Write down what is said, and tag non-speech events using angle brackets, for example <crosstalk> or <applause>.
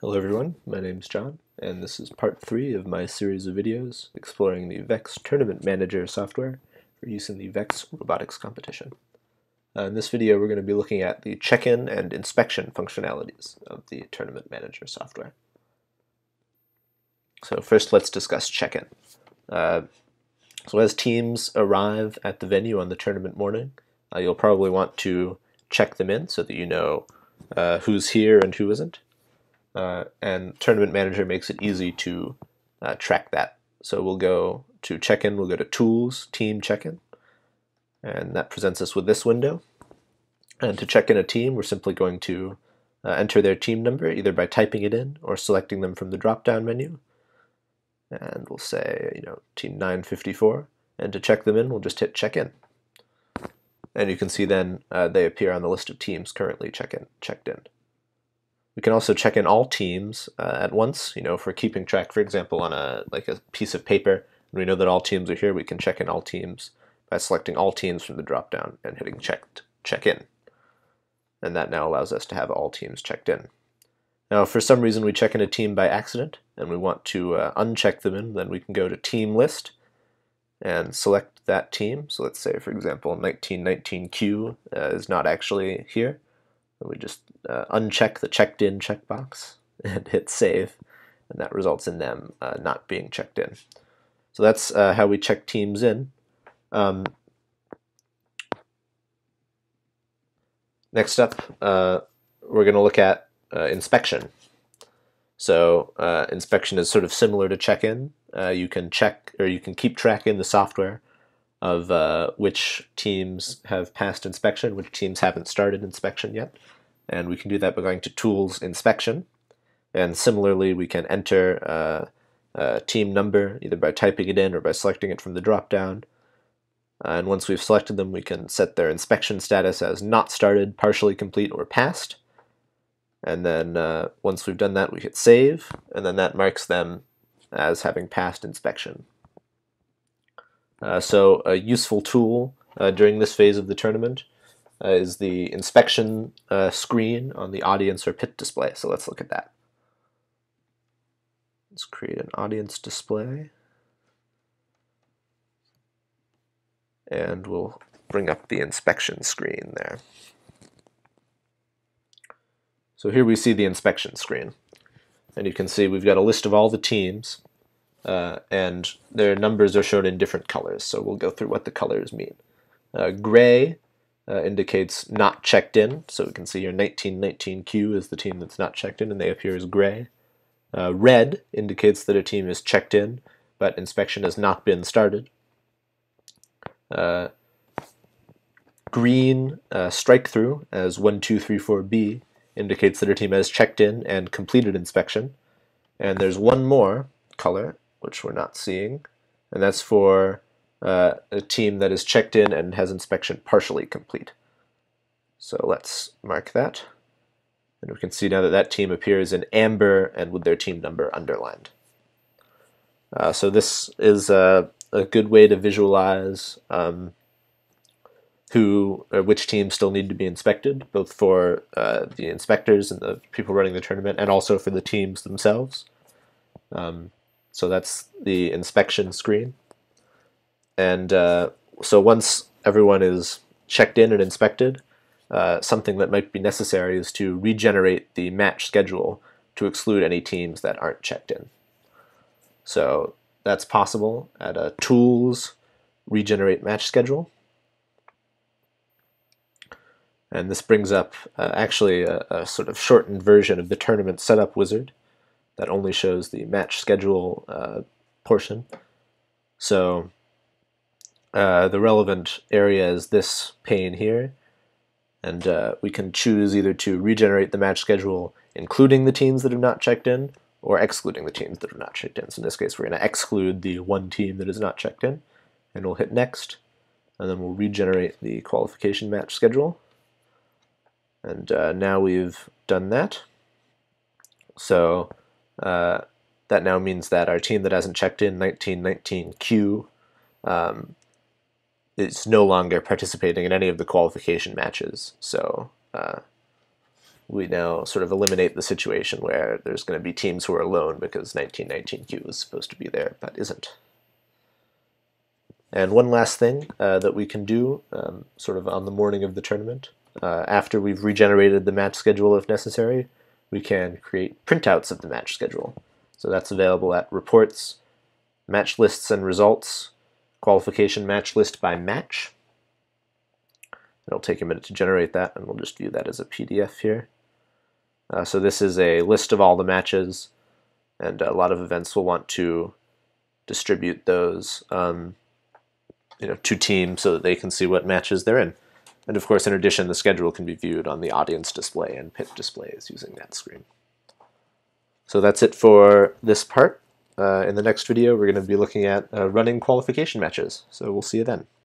Hello everyone, my name is John, and this is part 3 of my series of videos exploring the VEX Tournament Manager software for use in the VEX robotics competition. Uh, in this video we're going to be looking at the check-in and inspection functionalities of the Tournament Manager software. So first let's discuss check-in. Uh, so as teams arrive at the venue on the tournament morning, uh, you'll probably want to check them in so that you know uh, who's here and who isn't. Uh, and Tournament Manager makes it easy to uh, track that. So we'll go to check-in, we'll go to Tools, Team Check-in, and that presents us with this window. And to check in a team, we're simply going to uh, enter their team number either by typing it in or selecting them from the drop-down menu. And we'll say, you know, team 954. And to check them in, we'll just hit check in. And you can see then uh, they appear on the list of teams currently check in, checked in. We can also check in all teams uh, at once. You know, we're keeping track, for example, on a like a piece of paper, and we know that all teams are here, we can check in all teams by selecting all teams from the dropdown and hitting checked check in. And that now allows us to have all teams checked in. Now, if for some reason we check in a team by accident and we want to uh, uncheck them in, then we can go to Team List and select that team. So let's say, for example, 1919Q uh, is not actually here. We just uh, uncheck the checked in checkbox <laughs> and hit save, and that results in them uh, not being checked in. So that's uh, how we check teams in. Um, next up, uh, we're going to look at uh, inspection. So uh, inspection is sort of similar to check-in. you can check or you can keep track in the software of uh, which teams have passed inspection, which teams haven't started inspection yet. And we can do that by going to Tools, Inspection. And similarly, we can enter uh, a team number either by typing it in or by selecting it from the dropdown. And once we've selected them, we can set their inspection status as not started, partially complete, or passed. And then uh, once we've done that, we hit save, and then that marks them as having passed inspection. Uh, so a useful tool uh, during this phase of the tournament uh, is the inspection uh, screen on the audience or pit display. So let's look at that. Let's create an audience display. And we'll bring up the inspection screen there. So here we see the inspection screen. And you can see we've got a list of all the teams uh, and their numbers are shown in different colors. So we'll go through what the colors mean. Uh, gray uh, indicates not checked in, so we can see here 1919Q is the team that's not checked in, and they appear as gray. Uh, red indicates that a team is checked in, but inspection has not been started. Uh, green uh, strike through as 1234B indicates that a team has checked in and completed inspection. And there's one more color, which we're not seeing, and that's for uh, a team that is checked in and has inspection partially complete. So let's mark that. And we can see now that that team appears in amber and with their team number underlined. Uh, so this is a, a, good way to visualize um, who or which teams still need to be inspected, both for uh, the inspectors and the people running the tournament, and also for the teams themselves. Um, so that's the inspection screen. And uh, so once everyone is checked in and inspected, uh, something that might be necessary is to regenerate the match schedule to exclude any teams that aren't checked in. So that's possible at a Tools Regenerate Match Schedule. And this brings up uh, actually a, a, sort of shortened version of the tournament setup wizard that only shows the match schedule uh, portion. So uh, the relevant area is this pane here, and uh, we can choose either to regenerate the match schedule including the teams that have not checked in or excluding the teams that have not checked in. So in this case we're going to exclude the one team that is not checked in, and we'll hit next, and then we'll regenerate the qualification match schedule. And uh, now we've done that. So uh, that now means that our team that hasn't checked in 1919Q um, is no longer participating in any of the qualification matches. So uh, we now sort of eliminate the situation where there's going to be teams who are alone because 1919Q is supposed to be there but isn't. And one last thing uh, that we can do, um, sort of on the morning of the tournament, uh, after we've regenerated the match schedule if necessary, we can create printouts of the match schedule. So that's available at Reports, Match Lists and Results, Qualification Match List by Match. It'll take a minute to generate that, and we'll just view that as a PDF here. Uh, so this is a list of all the matches, and a lot of events will want to distribute those um, you know, to teams so that they can see what matches they're in. And of course, in addition, the schedule can be viewed on the audience display and pit displays using that screen. So that's it for this part. Uh, in the next video, we're going to be looking at uh, running qualification matches. So we'll see you then.